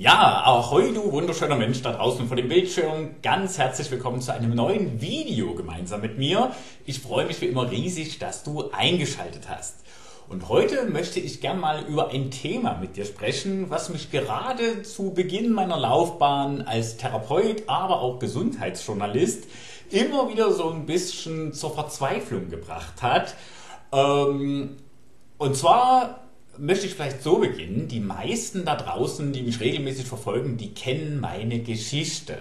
Ja, ahoi du wunderschöner Mensch da draußen vor dem Bildschirm. Ganz herzlich willkommen zu einem neuen Video gemeinsam mit mir. Ich freue mich wie immer riesig, dass du eingeschaltet hast. Und heute möchte ich gern mal über ein Thema mit dir sprechen, was mich gerade zu Beginn meiner Laufbahn als Therapeut, aber auch Gesundheitsjournalist immer wieder so ein bisschen zur Verzweiflung gebracht hat. Ähm, und zwar möchte ich vielleicht so beginnen. Die meisten da draußen, die mich regelmäßig verfolgen, die kennen meine Geschichte.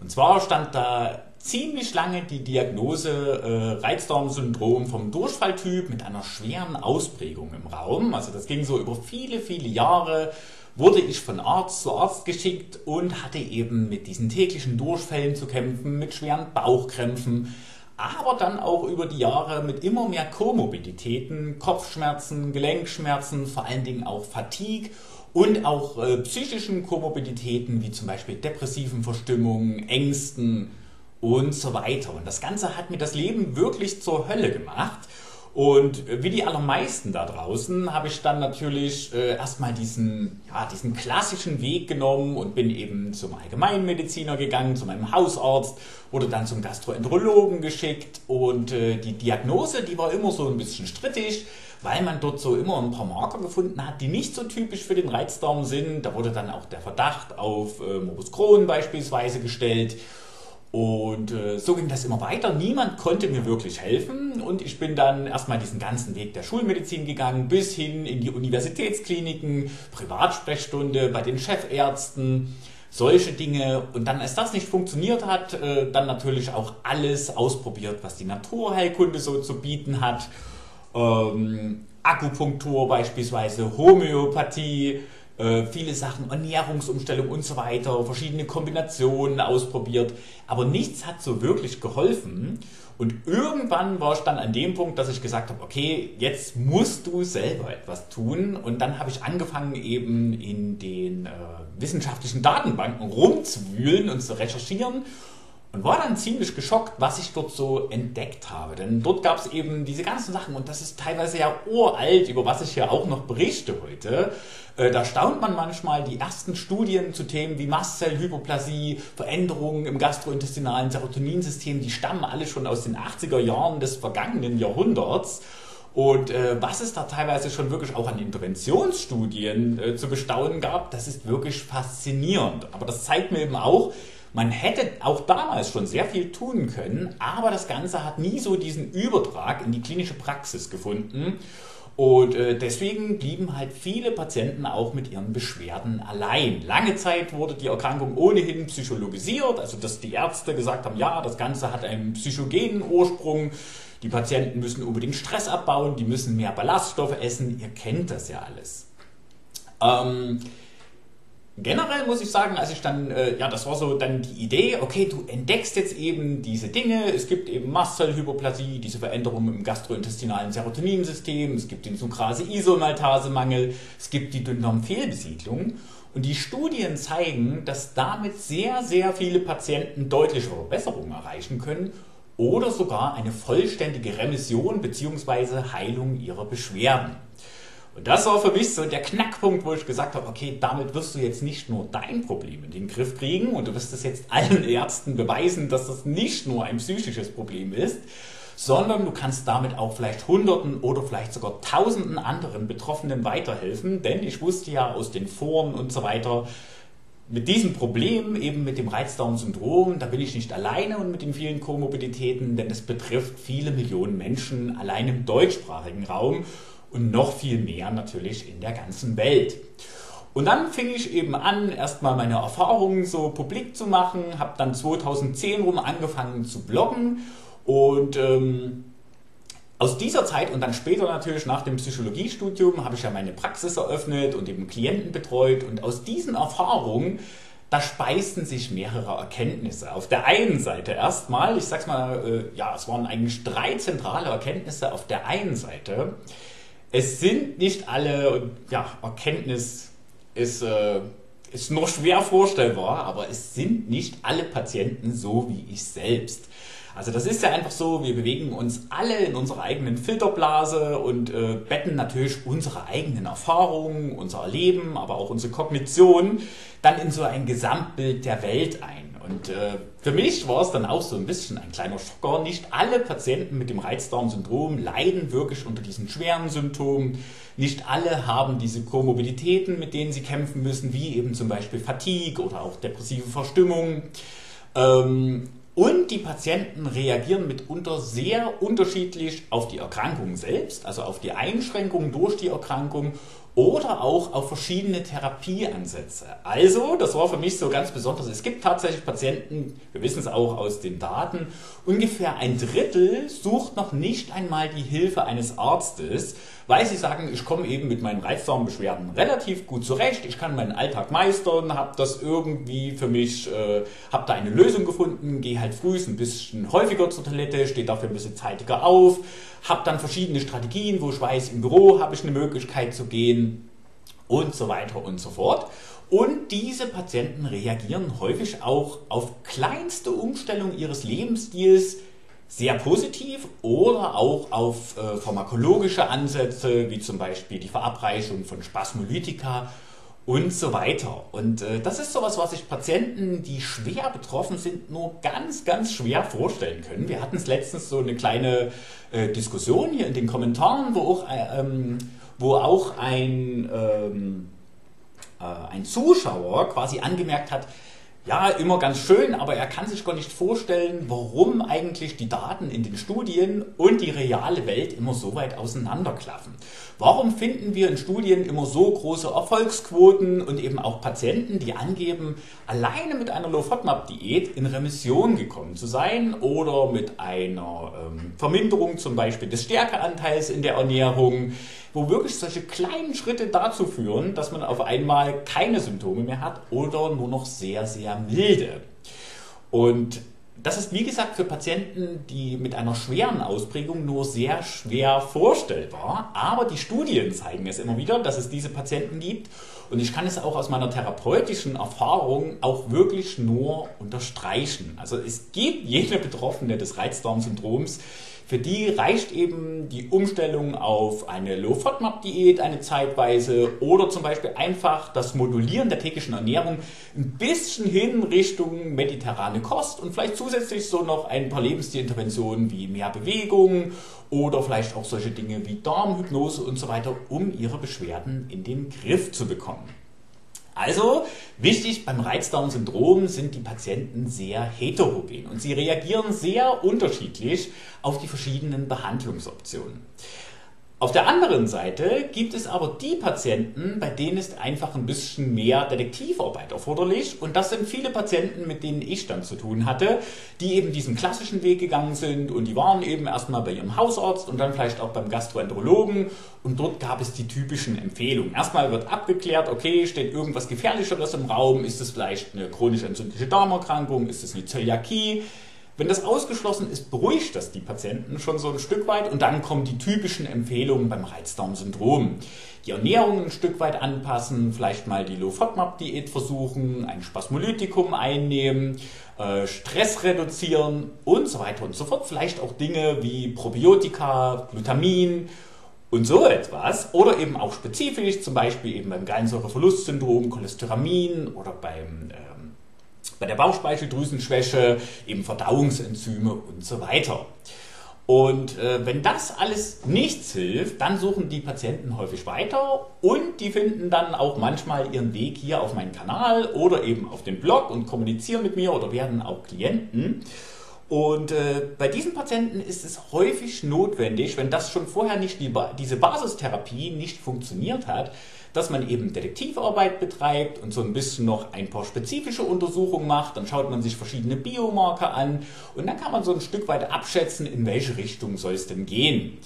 Und zwar stand da ziemlich lange die Diagnose äh, Reizdarmsyndrom vom Durchfalltyp mit einer schweren Ausprägung im Raum. Also das ging so über viele, viele Jahre. Wurde ich von Arzt zu Arzt geschickt und hatte eben mit diesen täglichen Durchfällen zu kämpfen, mit schweren Bauchkrämpfen, aber dann auch über die Jahre mit immer mehr Komorbiditäten, Kopfschmerzen, Gelenkschmerzen, vor allen Dingen auch Fatigue und auch äh, psychischen Komorbiditäten wie zum Beispiel depressiven Verstimmungen, Ängsten und so weiter. Und das Ganze hat mir das Leben wirklich zur Hölle gemacht. Und wie die allermeisten da draußen habe ich dann natürlich äh, erstmal diesen, ja, diesen klassischen Weg genommen und bin eben zum Allgemeinmediziner gegangen, zu meinem Hausarzt, wurde dann zum Gastroenterologen geschickt und äh, die Diagnose, die war immer so ein bisschen strittig, weil man dort so immer ein paar Marker gefunden hat, die nicht so typisch für den Reizdarm sind. Da wurde dann auch der Verdacht auf äh, Morbus Crohn beispielsweise gestellt. Und äh, so ging das immer weiter. Niemand konnte mir wirklich helfen und ich bin dann erstmal diesen ganzen Weg der Schulmedizin gegangen, bis hin in die Universitätskliniken, Privatsprechstunde bei den Chefärzten, solche Dinge. Und dann, als das nicht funktioniert hat, äh, dann natürlich auch alles ausprobiert, was die Naturheilkunde so zu bieten hat. Ähm, Akupunktur beispielsweise, Homöopathie, äh, viele Sachen, Ernährungsumstellung und so weiter, verschiedene Kombinationen ausprobiert, aber nichts hat so wirklich geholfen. Und irgendwann war ich dann an dem Punkt, dass ich gesagt habe, okay, jetzt musst du selber etwas tun. Und dann habe ich angefangen, eben in den äh, wissenschaftlichen Datenbanken rumzuwühlen und zu recherchieren und war dann ziemlich geschockt, was ich dort so entdeckt habe. Denn dort gab es eben diese ganzen Sachen und das ist teilweise ja uralt, über was ich hier auch noch berichte heute. Äh, da staunt man manchmal die ersten Studien zu Themen wie Mastzellhypoplasie, Veränderungen im gastrointestinalen Serotoninsystem, die stammen alle schon aus den 80er Jahren des vergangenen Jahrhunderts. Und äh, was es da teilweise schon wirklich auch an Interventionsstudien äh, zu bestaunen gab, das ist wirklich faszinierend. Aber das zeigt mir eben auch, man hätte auch damals schon sehr viel tun können, aber das Ganze hat nie so diesen Übertrag in die klinische Praxis gefunden. Und äh, deswegen blieben halt viele Patienten auch mit ihren Beschwerden allein. Lange Zeit wurde die Erkrankung ohnehin psychologisiert, also dass die Ärzte gesagt haben, ja, das Ganze hat einen psychogenen Ursprung. Die Patienten müssen unbedingt Stress abbauen, die müssen mehr Ballaststoffe essen. Ihr kennt das ja alles. Ähm, generell muss ich sagen, als ich dann, äh, ja, das war so dann die Idee, okay, du entdeckst jetzt eben diese Dinge, es gibt eben Mastzellhypoplasie, diese Veränderungen im gastrointestinalen Serotoninsystem, es gibt den Sucrase-Isomaltase-Mangel, es gibt die Dünndarmfehlbesiedlung und die Studien zeigen, dass damit sehr, sehr viele Patienten deutliche Verbesserungen erreichen können oder sogar eine vollständige Remission bzw. Heilung ihrer Beschwerden. Und das war für mich so der Knackpunkt, wo ich gesagt habe, okay, damit wirst du jetzt nicht nur dein Problem in den Griff kriegen und du wirst es jetzt allen Ärzten beweisen, dass das nicht nur ein psychisches Problem ist, sondern du kannst damit auch vielleicht Hunderten oder vielleicht sogar Tausenden anderen Betroffenen weiterhelfen, denn ich wusste ja aus den Foren und so weiter, mit diesem Problem, eben mit dem Reizdarmsyndrom, da bin ich nicht alleine und mit den vielen Komorbiditäten, denn es betrifft viele Millionen Menschen allein im deutschsprachigen Raum und noch viel mehr natürlich in der ganzen Welt. Und dann fing ich eben an, erstmal meine Erfahrungen so publik zu machen, habe dann 2010 rum angefangen zu bloggen und ähm, aus dieser Zeit und dann später natürlich nach dem Psychologiestudium habe ich ja meine Praxis eröffnet und eben Klienten betreut und aus diesen Erfahrungen da speisten sich mehrere Erkenntnisse. Auf der einen Seite erstmal, ich sag's mal, äh, ja, es waren eigentlich drei zentrale Erkenntnisse. Auf der einen Seite, es sind nicht alle, ja, Erkenntnis ist, äh, ist noch schwer vorstellbar, aber es sind nicht alle Patienten so wie ich selbst. Also das ist ja einfach so, wir bewegen uns alle in unserer eigenen Filterblase und äh, betten natürlich unsere eigenen Erfahrungen, unser Erleben, aber auch unsere Kognition dann in so ein Gesamtbild der Welt ein. Und äh, für mich war es dann auch so ein bisschen ein kleiner Schocker. Nicht alle Patienten mit dem Reizdarmsyndrom leiden wirklich unter diesen schweren Symptomen. Nicht alle haben diese Komorbiditäten, mit denen sie kämpfen müssen, wie eben zum Beispiel Fatigue oder auch depressive Verstimmung. Ähm, und die Patienten reagieren mitunter sehr unterschiedlich auf die Erkrankung selbst, also auf die Einschränkungen durch die Erkrankung oder auch auf verschiedene Therapieansätze. Also, das war für mich so ganz besonders. Es gibt tatsächlich Patienten, wir wissen es auch aus den Daten, ungefähr ein Drittel sucht noch nicht einmal die Hilfe eines Arztes, weil sie sagen, ich komme eben mit meinen Reizdarmbeschwerden relativ gut zurecht, ich kann meinen Alltag meistern, habe das irgendwie für mich, äh, habe da eine Lösung gefunden, gehe halt früh ein bisschen häufiger zur Toilette, stehe dafür ein bisschen zeitiger auf, habe dann verschiedene Strategien, wo ich weiß, im Büro habe ich eine Möglichkeit zu gehen und so weiter und so fort. Und diese Patienten reagieren häufig auch auf kleinste Umstellungen ihres Lebensstils sehr positiv oder auch auf äh, pharmakologische Ansätze, wie zum Beispiel die Verabreichung von Spasmolytika und so weiter. Und äh, das ist sowas, was sich Patienten, die schwer betroffen sind, nur ganz, ganz schwer vorstellen können. Wir hatten es letztens so eine kleine äh, Diskussion hier in den Kommentaren, wo auch, äh, ähm, wo auch ein, ähm, äh, ein Zuschauer quasi angemerkt hat, ja, immer ganz schön, aber er kann sich gar nicht vorstellen, warum eigentlich die Daten in den Studien und die reale Welt immer so weit auseinanderklaffen. Warum finden wir in Studien immer so große Erfolgsquoten und eben auch Patienten, die angeben, alleine mit einer Low-FODMAP-Diät in Remission gekommen zu sein oder mit einer ähm, Verminderung zum Beispiel des Stärkeanteils in der Ernährung, wo wirklich solche kleinen Schritte dazu führen, dass man auf einmal keine Symptome mehr hat oder nur noch sehr, sehr milde. Und das ist wie gesagt für Patienten, die mit einer schweren Ausprägung nur sehr schwer vorstellbar. Aber die Studien zeigen es immer wieder, dass es diese Patienten gibt. Und ich kann es auch aus meiner therapeutischen Erfahrung auch wirklich nur unterstreichen. Also es gibt jene Betroffene des Reizdarmsyndroms, für die reicht eben die Umstellung auf eine Low-FODMAP-Diät eine zeitweise oder zum Beispiel einfach das Modulieren der täglichen Ernährung ein bisschen hin Richtung mediterrane Kost und vielleicht zusätzlich so noch ein paar Lebensstilinterventionen wie mehr Bewegung oder vielleicht auch solche Dinge wie Darmhypnose und so weiter, um ihre Beschwerden in den Griff zu bekommen. Also wichtig beim Reizdarmsyndrom sind die Patienten sehr heterogen und sie reagieren sehr unterschiedlich auf die verschiedenen Behandlungsoptionen. Auf der anderen Seite gibt es aber die Patienten, bei denen ist einfach ein bisschen mehr Detektivarbeit erforderlich. Und das sind viele Patienten, mit denen ich dann zu tun hatte, die eben diesen klassischen Weg gegangen sind und die waren eben erstmal bei ihrem Hausarzt und dann vielleicht auch beim Gastroenterologen. Und dort gab es die typischen Empfehlungen. Erstmal wird abgeklärt, okay, steht irgendwas Gefährlicheres im Raum? Ist es vielleicht eine chronisch entzündliche Darmerkrankung? Ist es eine Zöliakie? Wenn das ausgeschlossen ist, beruhigt das die Patienten schon so ein Stück weit und dann kommen die typischen Empfehlungen beim Reizdarmsyndrom. Die Ernährung ein Stück weit anpassen, vielleicht mal die Low-FODMAP-Diät versuchen, ein Spasmolytikum einnehmen, äh, Stress reduzieren und so weiter und so fort. Vielleicht auch Dinge wie Probiotika, Glutamin und so etwas. Oder eben auch spezifisch, zum Beispiel eben beim Gallensäureverlustsyndrom, Cholesteramin oder beim äh, bei der Bauchspeicheldrüsenschwäche, eben Verdauungsenzyme und so weiter. Und äh, wenn das alles nichts hilft, dann suchen die Patienten häufig weiter und die finden dann auch manchmal ihren Weg hier auf meinen Kanal oder eben auf den Blog und kommunizieren mit mir oder werden auch Klienten. Und äh, bei diesen Patienten ist es häufig notwendig, wenn das schon vorher nicht die ba diese Basistherapie nicht funktioniert hat, dass man eben Detektivarbeit betreibt und so ein bisschen noch ein paar spezifische Untersuchungen macht. Dann schaut man sich verschiedene Biomarker an und dann kann man so ein Stück weit abschätzen, in welche Richtung soll es denn gehen.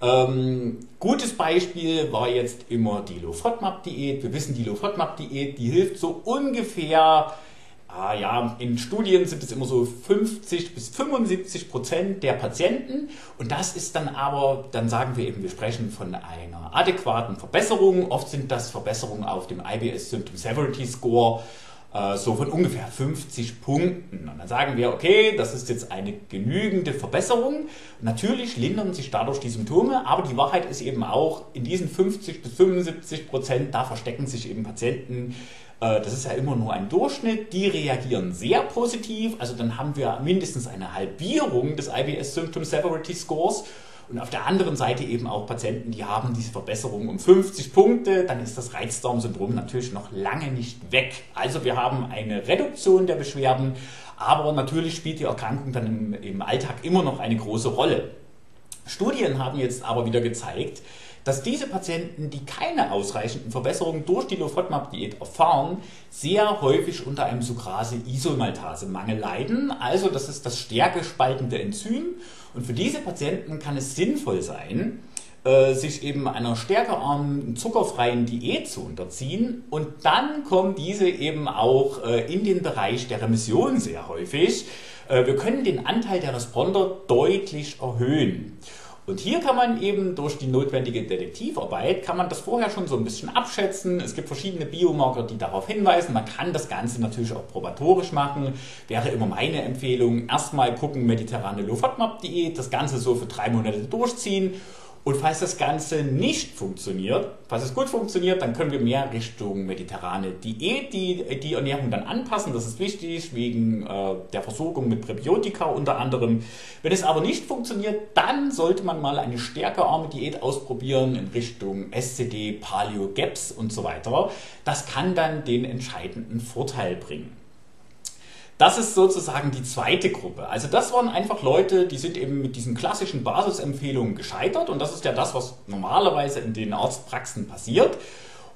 Ähm, gutes Beispiel war jetzt immer die Low-FODMAP-Diät. Wir wissen, die Low-FODMAP-Diät, die hilft so ungefähr Ah ja, in Studien sind es immer so 50 bis 75 Prozent der Patienten und das ist dann aber, dann sagen wir eben, wir sprechen von einer adäquaten Verbesserung. Oft sind das Verbesserungen auf dem IBS Symptom Severity Score äh, so von ungefähr 50 Punkten. Und dann sagen wir, okay, das ist jetzt eine genügende Verbesserung. Natürlich lindern sich dadurch die Symptome, aber die Wahrheit ist eben auch, in diesen 50 bis 75 Prozent, da verstecken sich eben Patienten, äh, das ist ja immer nur ein Durchschnitt, die reagieren sehr positiv. Also dann haben wir mindestens eine Halbierung des IBS Symptom Severity Scores. Und auf der anderen Seite eben auch Patienten, die haben diese Verbesserung um 50 Punkte, dann ist das Reizdarmsyndrom natürlich noch lange nicht weg. Also wir haben eine Reduktion der Beschwerden, aber natürlich spielt die Erkrankung dann im, im Alltag immer noch eine große Rolle. Studien haben jetzt aber wieder gezeigt, dass diese Patienten, die keine ausreichenden Verbesserungen durch die Lofotmap-Diät erfahren, sehr häufig unter einem Sucrase-Isomaltase-Mangel leiden. Also das ist das stärkespaltende Enzym. Und für diese Patienten kann es sinnvoll sein, äh, sich eben einer stärkearmen, zuckerfreien Diät zu unterziehen. Und dann kommen diese eben auch äh, in den Bereich der Remission sehr häufig. Äh, wir können den Anteil der Responder deutlich erhöhen. Und hier kann man eben durch die notwendige Detektivarbeit, kann man das vorher schon so ein bisschen abschätzen. Es gibt verschiedene Biomarker, die darauf hinweisen. Man kann das Ganze natürlich auch probatorisch machen. Wäre immer meine Empfehlung, erstmal gucken, mediterrane Low-FODMAP-Diät, das Ganze so für drei Monate durchziehen und falls das Ganze nicht funktioniert, falls es gut funktioniert, dann können wir mehr Richtung mediterrane Diät die, die Ernährung dann anpassen. Das ist wichtig wegen äh, der Versorgung mit Präbiotika unter anderem. Wenn es aber nicht funktioniert, dann sollte man mal eine stärkerarme Diät ausprobieren in Richtung SCD, Paleo, GAPS und so weiter. Das kann dann den entscheidenden Vorteil bringen. Das ist sozusagen die zweite Gruppe. Also das waren einfach Leute, die sind eben mit diesen klassischen Basisempfehlungen gescheitert und das ist ja das, was normalerweise in den Arztpraxen passiert.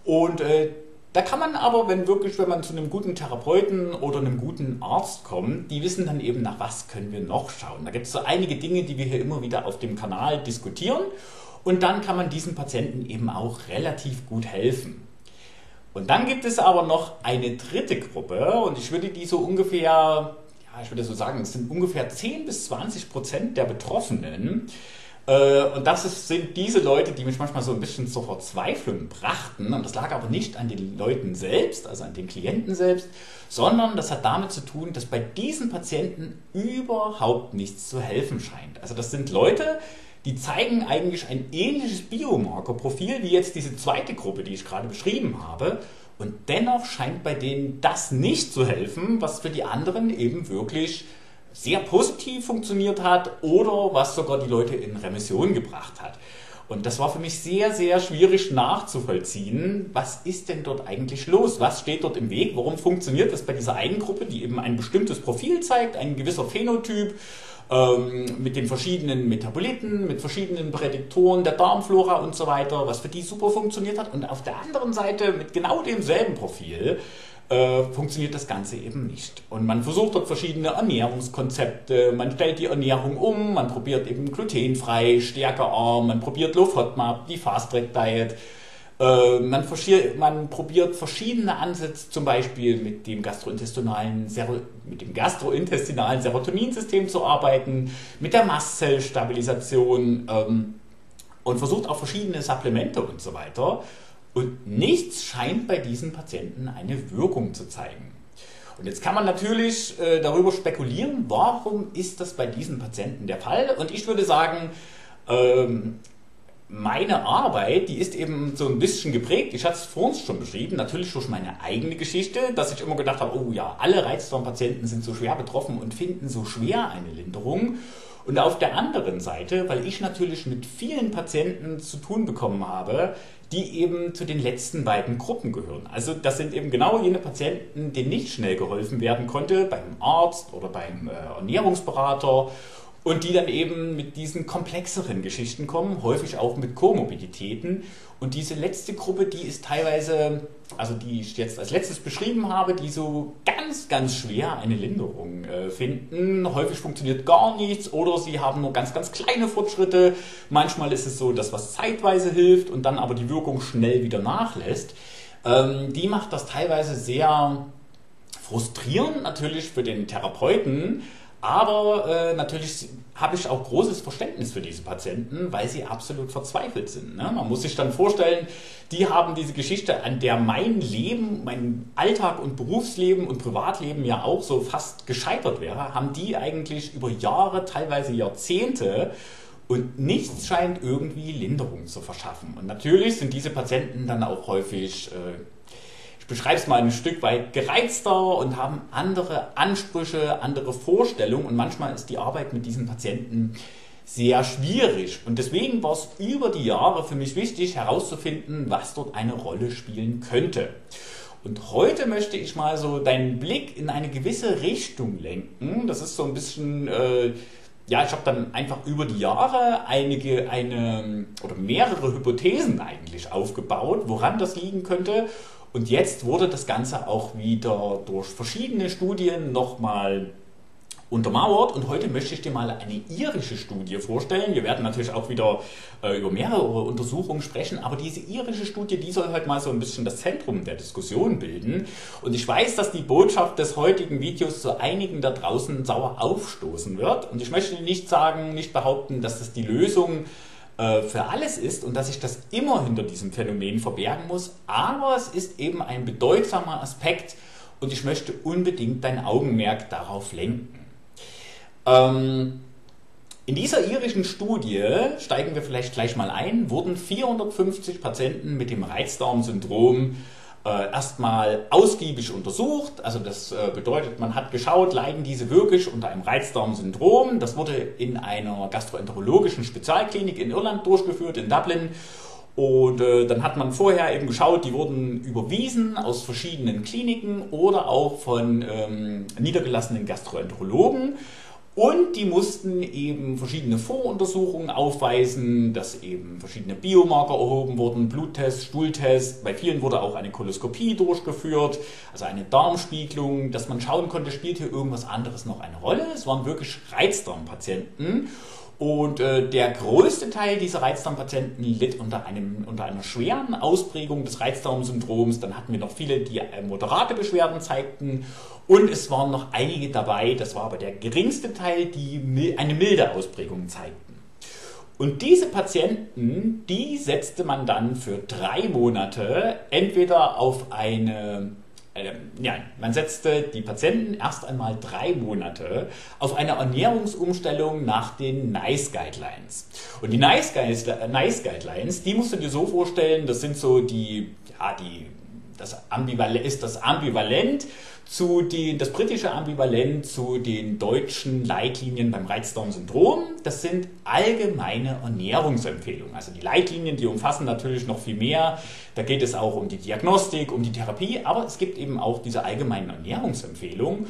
Und äh, da kann man aber, wenn wirklich, wenn man zu einem guten Therapeuten oder einem guten Arzt kommt, die wissen dann eben, nach was können wir noch schauen. Da gibt es so einige Dinge, die wir hier immer wieder auf dem Kanal diskutieren. Und dann kann man diesen Patienten eben auch relativ gut helfen. Und dann gibt es aber noch eine dritte Gruppe und ich würde die so ungefähr, ja, ich würde so sagen, es sind ungefähr 10 bis 20 Prozent der Betroffenen. Äh, und das ist, sind diese Leute, die mich manchmal so ein bisschen zur Verzweiflung brachten. Und das lag aber nicht an den Leuten selbst, also an den Klienten selbst, sondern das hat damit zu tun, dass bei diesen Patienten überhaupt nichts zu helfen scheint. Also das sind Leute, zeigen eigentlich ein ähnliches Biomarkerprofil wie jetzt diese zweite Gruppe, die ich gerade beschrieben habe. Und dennoch scheint bei denen das nicht zu helfen, was für die anderen eben wirklich sehr positiv funktioniert hat oder was sogar die Leute in Remission gebracht hat. Und das war für mich sehr, sehr schwierig nachzuvollziehen. Was ist denn dort eigentlich los? Was steht dort im Weg? Warum funktioniert das bei dieser einen Gruppe, die eben ein bestimmtes Profil zeigt, ein gewisser Phänotyp? ähm, mit den verschiedenen Metaboliten, mit verschiedenen Prädiktoren der Darmflora und so weiter, was für die super funktioniert hat. Und auf der anderen Seite mit genau demselben Profil äh, funktioniert das Ganze eben nicht. Und man versucht dort verschiedene Ernährungskonzepte, man stellt die Ernährung um, man probiert eben glutenfrei, stärkerarm, man probiert Low FODMAP, die Fast Track Diet. Äh, man, man, probiert verschiedene Ansätze, zum Beispiel mit dem gastrointestinalen, mit dem gastrointestinalen Serotoninsystem zu arbeiten, mit der Mastzellstabilisation ähm, und versucht auch verschiedene Supplemente und so weiter. Und nichts scheint bei diesen Patienten eine Wirkung zu zeigen. Und jetzt kann man natürlich äh, darüber spekulieren, warum ist das bei diesen Patienten der Fall? Und ich würde sagen, ähm, meine Arbeit, die ist eben so ein bisschen geprägt, ich hatte es vorhin schon beschrieben, natürlich durch meine eigene Geschichte, dass ich immer gedacht habe, oh ja, alle Reizdarmpatienten sind so schwer betroffen und finden so schwer eine Linderung. Und auf der anderen Seite, weil ich natürlich mit vielen Patienten zu tun bekommen habe, die eben zu den letzten beiden Gruppen gehören. Also das sind eben genau jene Patienten, denen nicht schnell geholfen werden konnte, beim Arzt oder beim äh, Ernährungsberater und die dann eben mit diesen komplexeren Geschichten kommen, häufig auch mit Komorbiditäten. Und diese letzte Gruppe, die ist teilweise, also die ich jetzt als letztes beschrieben habe, die so ganz, ganz schwer eine Linderung äh, finden. Häufig funktioniert gar nichts oder sie haben nur ganz, ganz kleine Fortschritte. Manchmal ist es so, dass was zeitweise hilft und dann aber die Wirkung schnell wieder nachlässt. Ähm, die macht das teilweise sehr frustrierend natürlich für den Therapeuten, Aber äh, natürlich habe ich auch großes Verständnis für diese Patienten, weil sie absolut verzweifelt sind. Ne? Man muss sich dann vorstellen, die haben diese Geschichte, an der mein Leben, mein Alltag und Berufsleben und Privatleben ja auch so fast gescheitert wäre, haben die eigentlich über Jahre, teilweise Jahrzehnte und nichts scheint irgendwie Linderung zu verschaffen. Und natürlich sind diese Patienten dann auch häufig, äh, ich beschreibe es mal ein Stück weit gereizter und haben andere Ansprüche, andere Vorstellungen. Und manchmal ist die Arbeit mit diesen Patienten sehr schwierig. Und deswegen war es über die Jahre für mich wichtig herauszufinden, was dort eine Rolle spielen könnte. Und heute möchte ich mal so deinen Blick in eine gewisse Richtung lenken. Das ist so ein bisschen äh, ja, ich habe dann einfach über die Jahre einige, eine oder mehrere Hypothesen eigentlich aufgebaut, woran das liegen könnte. Und jetzt wurde das Ganze auch wieder durch verschiedene Studien nochmal untermauert. Und heute möchte ich dir mal eine irische Studie vorstellen. Wir werden natürlich auch wieder äh, über mehrere Untersuchungen sprechen, aber diese irische Studie, die soll heute mal so ein bisschen das Zentrum der Diskussion bilden. Und ich weiß, dass die Botschaft des heutigen Videos zu einigen da draußen sauer aufstoßen wird. Und ich möchte nicht sagen, nicht behaupten, dass das die Lösung äh, für alles ist und dass sich das immer hinter diesem Phänomen verbergen muss, aber es ist eben ein bedeutsamer Aspekt und ich möchte unbedingt dein Augenmerk darauf lenken. Ähm, in dieser irischen Studie, steigen wir vielleicht gleich mal ein, wurden 450 Patienten mit dem Reizdarmsyndrom äh, erstmal ausgiebig untersucht. Also das äh, bedeutet, man hat geschaut, leiden diese wirklich unter einem Reizdarmsyndrom. Das wurde in einer gastroenterologischen Spezialklinik in Irland durchgeführt, in Dublin. Und äh, dann hat man vorher eben geschaut, die wurden überwiesen aus verschiedenen Kliniken oder auch von ähm, niedergelassenen Gastroenterologen. Und die mussten eben verschiedene Voruntersuchungen aufweisen, dass eben verschiedene Biomarker erhoben wurden, Bluttest, Stuhltest. Bei vielen wurde auch eine Koloskopie durchgeführt, also eine Darmspiegelung, dass man schauen konnte, spielt hier irgendwas anderes noch eine Rolle. Es waren wirklich Reizdarmpatienten. Und äh, der größte Teil dieser Reizdarmpatienten litt unter, einem, unter einer schweren Ausprägung des Reizdarmsyndroms. Dann hatten wir noch viele, die äh, moderate Beschwerden zeigten. Und es waren noch einige dabei, das war aber der geringste Teil, die eine milde Ausprägung zeigten. Und diese Patienten, die setzte man dann für drei Monate entweder auf eine äh, ja, man setzte die Patienten erst einmal drei Monate auf eine Ernährungsumstellung nach den NICE Guidelines. Und die NICE Guidelines, die musst du dir so vorstellen, das sind so die, ja, die, das Ambivalent, ist das Ambivalent zu den, das britische Ambivalent zu den deutschen Leitlinien beim Reizdarmsyndrom. Das sind allgemeine Ernährungsempfehlungen. Also die Leitlinien, die umfassen natürlich noch viel mehr. Da geht es auch um die Diagnostik, um die Therapie, aber es gibt eben auch diese allgemeinen Ernährungsempfehlungen.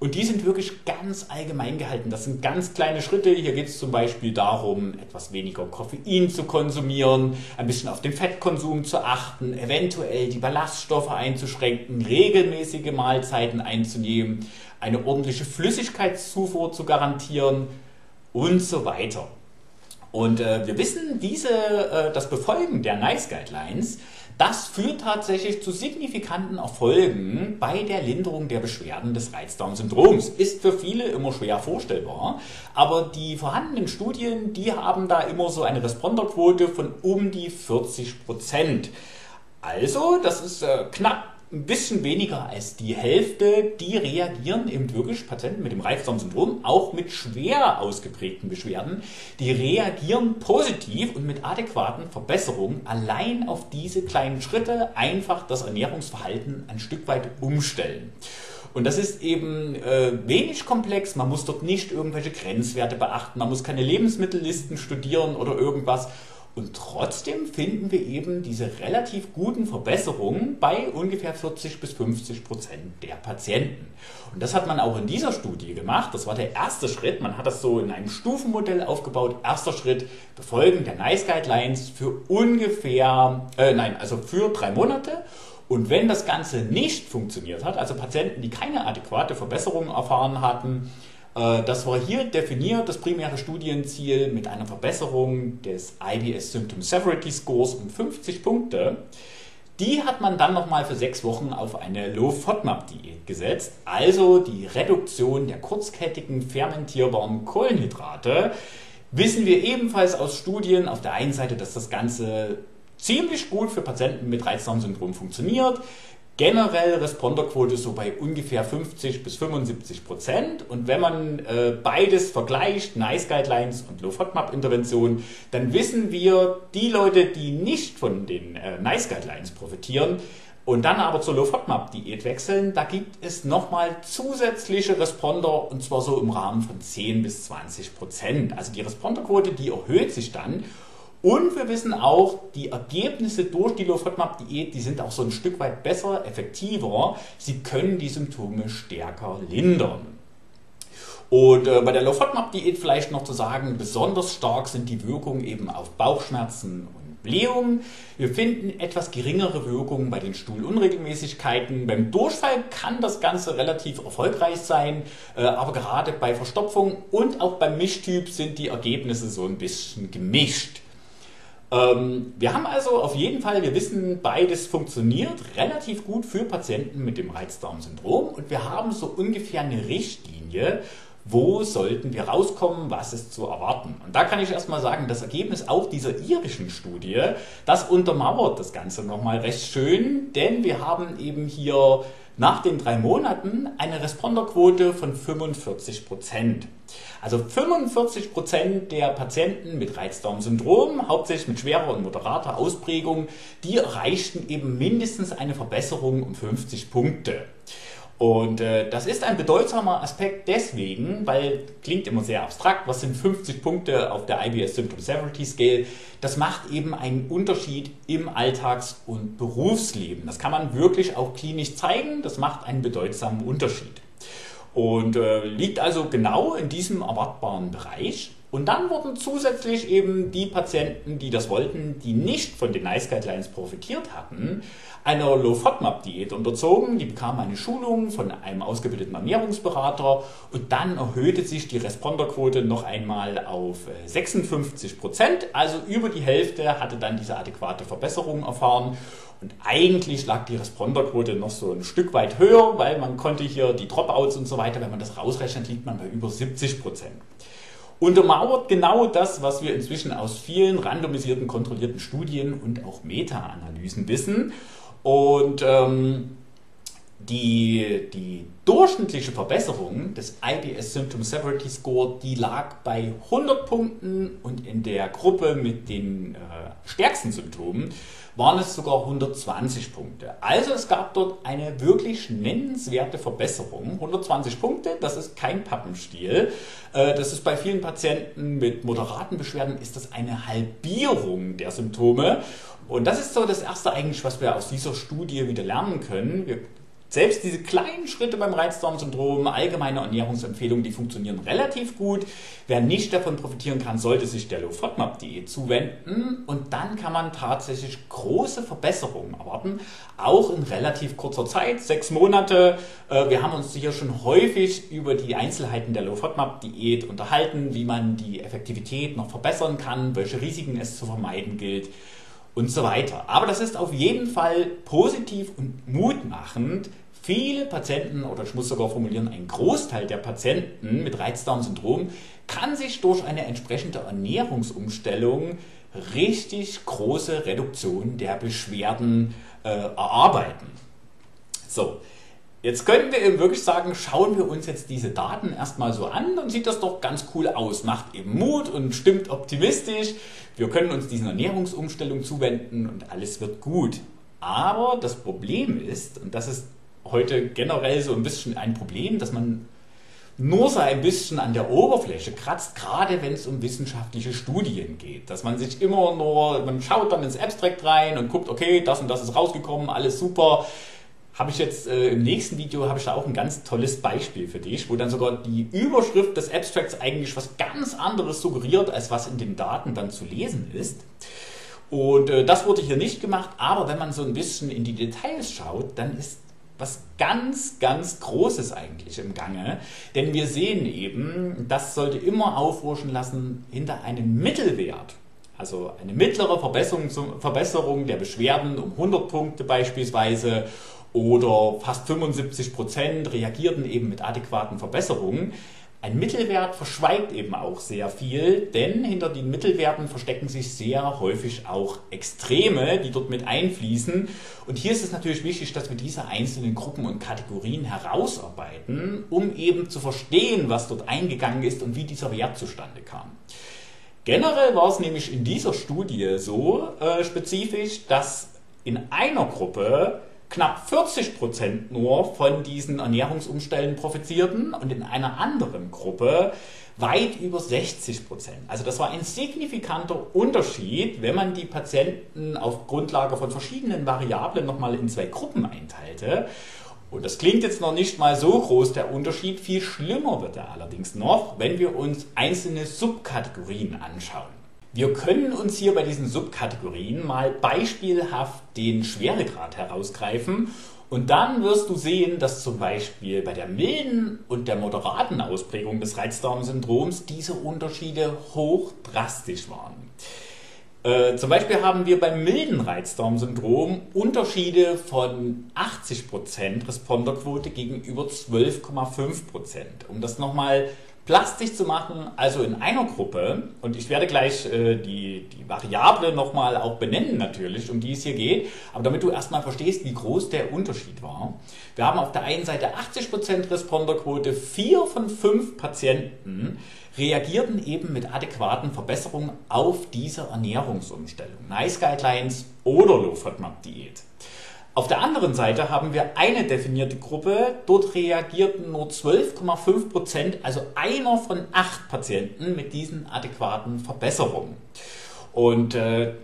Und die sind wirklich ganz allgemein gehalten. Das sind ganz kleine Schritte. Hier geht es zum Beispiel darum, etwas weniger Koffein zu konsumieren, ein bisschen auf den Fettkonsum zu achten, eventuell die Ballaststoffe einzuschränken, regelmäßige Mahlzeiten einzunehmen, eine ordentliche Flüssigkeitszufuhr zu garantieren und so weiter. Und äh, wir wissen, diese, äh, das Befolgen der NICE Guidelines das führt tatsächlich zu signifikanten Erfolgen bei der Linderung der Beschwerden des Reizdarmsyndroms. Ist für viele immer schwer vorstellbar, aber die vorhandenen Studien, die haben da immer so eine Responderquote von um die 40 Prozent. Also, das ist äh, knapp ein bisschen weniger als die Hälfte, die reagieren eben wirklich, Patienten mit dem Reizdarmsyndrom, auch mit schwer ausgeprägten Beschwerden, die reagieren positiv und mit adäquaten Verbesserungen allein auf diese kleinen Schritte einfach das Ernährungsverhalten ein Stück weit umstellen. Und das ist eben äh, wenig komplex. Man muss dort nicht irgendwelche Grenzwerte beachten. Man muss keine Lebensmittellisten studieren oder irgendwas, und trotzdem finden wir eben diese relativ guten Verbesserungen bei ungefähr 40 bis 50 Prozent der Patienten. Und das hat man auch in dieser Studie gemacht. Das war der erste Schritt. Man hat das so in einem Stufenmodell aufgebaut. Erster Schritt, Befolgen der NICE Guidelines für ungefähr, äh, nein, also für drei Monate. Und wenn das Ganze nicht funktioniert hat, also Patienten, die keine adäquate Verbesserung erfahren hatten, das war hier definiert, das primäre Studienziel mit einer Verbesserung des IBS Symptom Severity Scores um 50 Punkte. Die hat man dann nochmal für sechs Wochen auf eine Low-FODMAP-Diät gesetzt, also die Reduktion der kurzkettigen fermentierbaren Kohlenhydrate. Wissen wir ebenfalls aus Studien auf der einen Seite, dass das Ganze ziemlich gut für Patienten mit Reizdarmsyndrom funktioniert. Generell Responderquote so bei ungefähr 50 bis 75 Prozent. Und wenn man äh, beides vergleicht, NICE Guidelines und Low FODMAP Intervention, dann wissen wir, die Leute, die nicht von den äh, NICE Guidelines profitieren, und dann aber zur Low FODMAP Diät wechseln, da gibt es nochmal zusätzliche Responder und zwar so im Rahmen von 10 bis 20 Prozent. Also die Responderquote, die erhöht sich dann und wir wissen auch, die Ergebnisse durch die Low-FODMAP-Diät, die sind auch so ein Stück weit besser, effektiver. Sie können die Symptome stärker lindern. Und äh, bei der Low-FODMAP-Diät vielleicht noch zu sagen, besonders stark sind die Wirkungen eben auf Bauchschmerzen und Blähungen. Wir finden etwas geringere Wirkungen bei den Stuhlunregelmäßigkeiten. Beim Durchfall kann das Ganze relativ erfolgreich sein, äh, aber gerade bei Verstopfung und auch beim Mischtyp sind die Ergebnisse so ein bisschen gemischt. Ähm, wir haben also auf jeden Fall, wir wissen, beides funktioniert relativ gut für Patienten mit dem Reizdarmsyndrom und wir haben so ungefähr eine Richtlinie, wo sollten wir rauskommen, was ist zu erwarten. Und da kann ich erstmal sagen, das Ergebnis auch dieser irischen Studie, das untermauert das Ganze nochmal recht schön, denn wir haben eben hier nach den drei Monaten eine Responderquote von 45 Prozent. Also 45 Prozent der Patienten mit Reizdarmsyndrom, hauptsächlich mit schwerer und moderater Ausprägung, die erreichten eben mindestens eine Verbesserung um 50 Punkte. Und äh, das ist ein bedeutsamer Aspekt deswegen, weil klingt immer sehr abstrakt, was sind 50 Punkte auf der IBS Symptom Severity Scale? Das macht eben einen Unterschied im Alltags- und Berufsleben. Das kann man wirklich auch klinisch zeigen, das macht einen bedeutsamen Unterschied. Und äh, liegt also genau in diesem erwartbaren Bereich. Und dann wurden zusätzlich eben die Patienten, die das wollten, die nicht von den NICE Guidelines profitiert hatten, einer Low-FODMAP-Diät unterzogen. Die bekamen eine Schulung von einem ausgebildeten Ernährungsberater und dann erhöhte sich die Responderquote noch einmal auf 56 äh, Prozent. Also über die Hälfte hatte dann diese adäquate Verbesserung erfahren. Und eigentlich lag die Responderquote noch so ein Stück weit höher, weil man konnte hier die Dropouts und so weiter, wenn man das rausrechnet, liegt man bei über 70 Prozent untermauert genau das, was wir inzwischen aus vielen randomisierten, kontrollierten Studien und auch Meta-Analysen wissen. Und ähm, die, die durchschnittliche Verbesserung des IBS Symptom Severity Score, die lag bei 100 Punkten und in der Gruppe mit den äh, stärksten Symptomen waren es sogar 120 Punkte. Also es gab dort eine wirklich nennenswerte Verbesserung. 120 Punkte, das ist kein Pappenstiel. Äh, das ist bei vielen Patienten mit moderaten Beschwerden ist das eine Halbierung der Symptome. Und das ist so das Erste eigentlich, was wir aus dieser Studie wieder lernen können. Wir selbst diese kleinen Schritte beim Reizdarmsyndrom, allgemeine Ernährungsempfehlungen, die funktionieren relativ gut. Wer nicht davon profitieren kann, sollte sich der Low FODMAP Diät zuwenden und dann kann man tatsächlich große Verbesserungen erwarten, auch in relativ kurzer Zeit, sechs Monate. Äh, wir haben uns hier schon häufig über die Einzelheiten der Low FODMAP Diät unterhalten, wie man die Effektivität noch verbessern kann, welche Risiken es zu vermeiden gilt und so weiter. Aber das ist auf jeden Fall positiv und mutmachend. Viele Patienten, oder ich muss sogar formulieren, ein Großteil der Patienten mit Reizdarmsyndrom kann sich durch eine entsprechende Ernährungsumstellung richtig große Reduktion der Beschwerden äh, erarbeiten. So, Jetzt können wir eben wirklich sagen, schauen wir uns jetzt diese Daten erstmal so an, dann sieht das doch ganz cool aus, macht eben Mut und stimmt optimistisch. Wir können uns diesen Ernährungsumstellung zuwenden und alles wird gut. Aber das Problem ist, und das ist heute generell so ein bisschen ein Problem, dass man nur so ein bisschen an der Oberfläche kratzt, gerade wenn es um wissenschaftliche Studien geht. Dass man sich immer nur, man schaut dann ins Abstract rein und guckt, okay, das und das ist rausgekommen, alles super habe ich jetzt äh, im nächsten Video habe ich da auch ein ganz tolles Beispiel für dich, wo dann sogar die Überschrift des Abstracts eigentlich was ganz anderes suggeriert, als was in den Daten dann zu lesen ist. Und äh, das wurde hier nicht gemacht, aber wenn man so ein bisschen in die Details schaut, dann ist was ganz, ganz Großes eigentlich im Gange. Denn wir sehen eben, das sollte immer aufruschen lassen hinter einem Mittelwert also eine mittlere Verbesserung, Verbesserung der Beschwerden um 100 Punkte beispielsweise oder fast 75 Prozent reagierten eben mit adäquaten Verbesserungen. Ein Mittelwert verschweigt eben auch sehr viel, denn hinter den Mittelwerten verstecken sich sehr häufig auch Extreme, die dort mit einfließen. Und hier ist es natürlich wichtig, dass wir diese einzelnen Gruppen und Kategorien herausarbeiten, um eben zu verstehen, was dort eingegangen ist und wie dieser Wert zustande kam. Generell war es nämlich in dieser Studie so äh, spezifisch, dass in einer Gruppe knapp 40 Prozent nur von diesen Ernährungsumstellen profitierten und in einer anderen Gruppe weit über 60 Prozent. Also das war ein signifikanter Unterschied, wenn man die Patienten auf Grundlage von verschiedenen Variablen nochmal in zwei Gruppen einteilte. Und das klingt jetzt noch nicht mal so groß, der Unterschied. Viel schlimmer wird er allerdings noch, wenn wir uns einzelne Subkategorien anschauen. Wir können uns hier bei diesen Subkategorien mal beispielhaft den Schweregrad herausgreifen und dann wirst du sehen, dass zum Beispiel bei der milden und der moderaten Ausprägung des Reizdarmsyndroms diese Unterschiede hoch drastisch waren. Äh, zum Beispiel haben wir beim milden Reizdarmsyndrom Unterschiede von 80% Responderquote gegenüber 12,5%. Um das nochmal plastisch zu machen, also in einer Gruppe, und ich werde gleich äh, die, die Variable nochmal auch benennen natürlich, um die es hier geht, aber damit du erstmal verstehst, wie groß der Unterschied war. Wir haben auf der einen Seite 80% Responderquote, vier von fünf Patienten reagierten eben mit adäquaten Verbesserungen auf diese Ernährungsumstellung, NICE Guidelines oder Low FODMAP Diät. Auf der anderen Seite haben wir eine definierte Gruppe. Dort reagierten nur 12,5 Prozent, also einer von acht Patienten mit diesen adäquaten Verbesserungen. Und äh,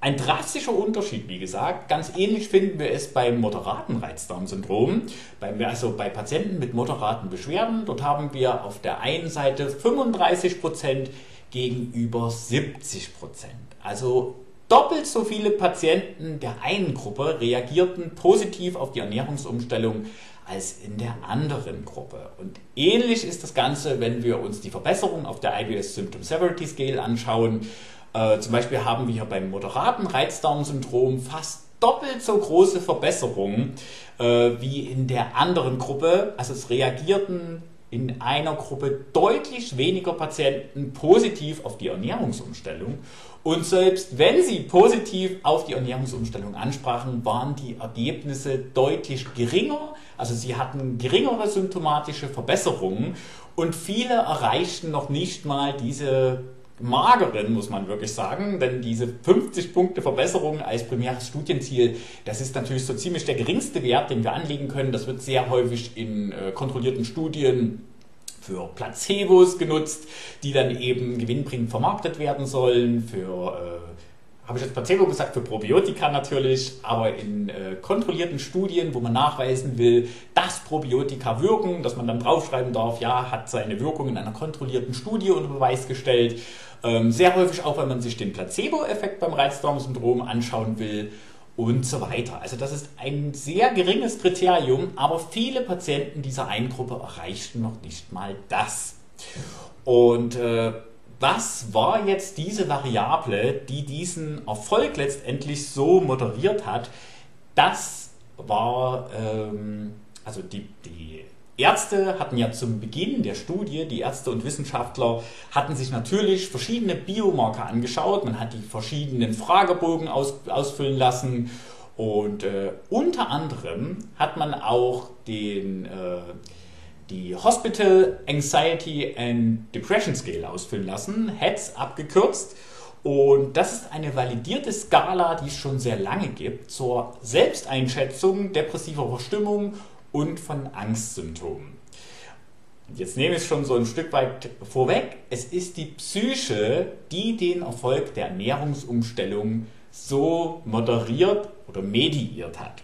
ein drastischer Unterschied, wie gesagt. Ganz ähnlich finden wir es beim moderaten Reizdarmsyndrom, also bei Patienten mit moderaten Beschwerden. Dort haben wir auf der einen Seite 35 Prozent gegenüber 70 Prozent. Also Doppelt so viele Patienten der einen Gruppe reagierten positiv auf die Ernährungsumstellung als in der anderen Gruppe. Und ähnlich ist das Ganze, wenn wir uns die Verbesserung auf der IBS Symptom Severity Scale anschauen. Äh, zum Beispiel haben wir hier beim moderaten Reizdarmsyndrom fast doppelt so große Verbesserungen äh, wie in der anderen Gruppe. Also es reagierten in einer Gruppe deutlich weniger Patienten positiv auf die Ernährungsumstellung und selbst wenn sie positiv auf die Ernährungsumstellung ansprachen, waren die Ergebnisse deutlich geringer. Also sie hatten geringere symptomatische Verbesserungen und viele erreichten noch nicht mal diese mageren, muss man wirklich sagen, denn diese 50 Punkte Verbesserung als primäres Studienziel, das ist natürlich so ziemlich der geringste Wert, den wir anlegen können. Das wird sehr häufig in äh, kontrollierten Studien für Placebos genutzt, die dann eben gewinnbringend vermarktet werden sollen, für, äh, habe ich jetzt Placebo gesagt, für Probiotika natürlich, aber in äh, kontrollierten Studien, wo man nachweisen will, dass Probiotika wirken, dass man dann draufschreiben darf, ja, hat seine Wirkung in einer kontrollierten Studie unter Beweis gestellt. Ähm, sehr häufig auch, wenn man sich den Placebo-Effekt beim Reizdarmsyndrom anschauen will und so weiter. Also das ist ein sehr geringes Kriterium, aber viele Patienten dieser einen Gruppe erreichten noch nicht mal das. Und äh, was war jetzt diese Variable, die diesen Erfolg letztendlich so moderiert hat? Das war ähm, also die, die Ärzte hatten ja zum Beginn der Studie, die Ärzte und Wissenschaftler hatten sich natürlich verschiedene Biomarker angeschaut. Man hat die verschiedenen Fragebogen aus, ausfüllen lassen und äh, unter anderem hat man auch den, äh, die Hospital Anxiety and Depression Scale ausfüllen lassen, HEDS abgekürzt. Und das ist eine validierte Skala, die es schon sehr lange gibt zur Selbsteinschätzung depressiver Verstimmung und von Angstsymptomen. Jetzt nehme ich schon so ein Stück weit vorweg. Es ist die Psyche, die den Erfolg der Ernährungsumstellung so moderiert oder mediiert hat.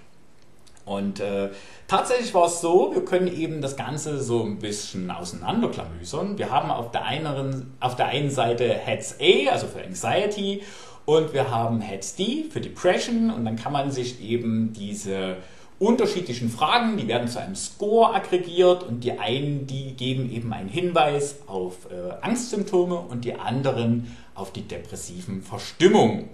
Und äh, tatsächlich war es so, wir können eben das Ganze so ein bisschen auseinanderklamüsern. Wir haben auf der, einen, auf der einen Seite Heads A, also für Anxiety, und wir haben Heads D für Depression. Und dann kann man sich eben diese unterschiedlichen Fragen, die werden zu einem Score aggregiert und die einen, die geben eben einen Hinweis auf äh, Angstsymptome und die anderen auf die depressiven Verstimmungen.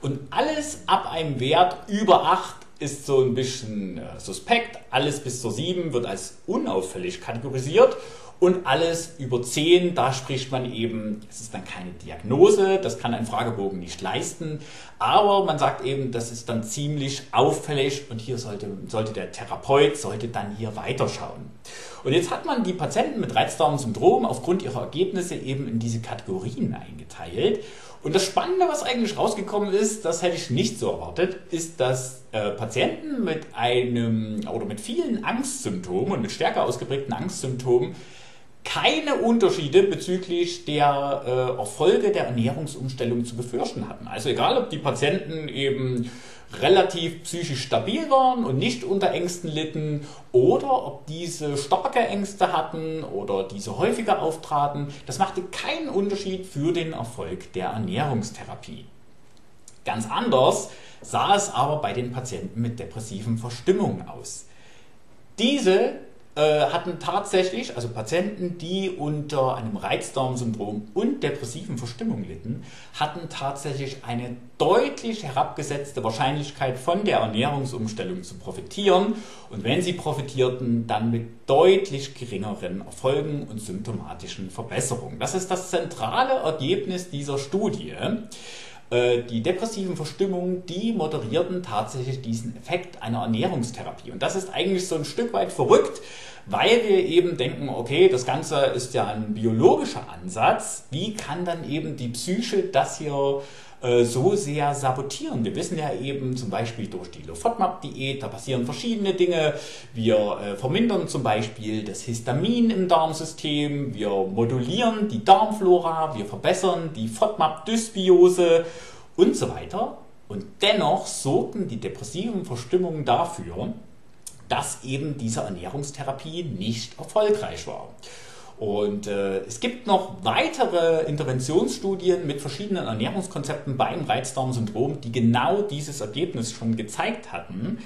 Und alles ab einem Wert über 8 ist so ein bisschen äh, suspekt, alles bis zur 7 wird als unauffällig kategorisiert und alles über 10, da spricht man eben, es ist dann keine Diagnose, das kann ein Fragebogen nicht leisten, aber man sagt eben, das ist dann ziemlich auffällig und hier sollte, sollte der Therapeut, sollte dann hier weiterschauen. Und jetzt hat man die Patienten mit Reizdarmsyndrom aufgrund ihrer Ergebnisse eben in diese Kategorien eingeteilt. Und das Spannende, was eigentlich rausgekommen ist, das hätte ich nicht so erwartet, ist, dass äh, Patienten mit einem oder mit vielen Angstsymptomen und mit stärker ausgeprägten Angstsymptomen keine Unterschiede bezüglich der äh, Erfolge der Ernährungsumstellung zu befürchten hatten. Also egal, ob die Patienten eben relativ psychisch stabil waren und nicht unter Ängsten litten oder ob diese starke Ängste hatten oder diese häufiger auftraten, das machte keinen Unterschied für den Erfolg der Ernährungstherapie. Ganz anders sah es aber bei den Patienten mit depressiven Verstimmungen aus. Diese hatten tatsächlich, also Patienten, die unter einem Reizdarmsyndrom und depressiven Verstimmung litten, hatten tatsächlich eine deutlich herabgesetzte Wahrscheinlichkeit von der Ernährungsumstellung zu profitieren und wenn sie profitierten, dann mit deutlich geringeren Erfolgen und symptomatischen Verbesserungen. Das ist das zentrale Ergebnis dieser Studie. Äh, die depressiven Verstimmungen, die moderierten tatsächlich diesen Effekt einer Ernährungstherapie. Und das ist eigentlich so ein Stück weit verrückt, weil wir eben denken, okay, das Ganze ist ja ein biologischer Ansatz. Wie kann dann eben die Psyche das hier äh, so sehr sabotieren. Wir wissen ja eben zum Beispiel durch die Lofotmap-Diät, da passieren verschiedene Dinge. Wir äh, vermindern zum Beispiel das Histamin im Darmsystem, wir modulieren die Darmflora, wir verbessern die FODMAP-Dysbiose und so weiter. Und dennoch sorgten die depressiven Verstimmungen dafür, dass eben diese Ernährungstherapie nicht erfolgreich war. Und äh, es gibt noch weitere Interventionsstudien mit verschiedenen Ernährungskonzepten beim Reizdarmsyndrom, die genau dieses Ergebnis schon gezeigt hatten.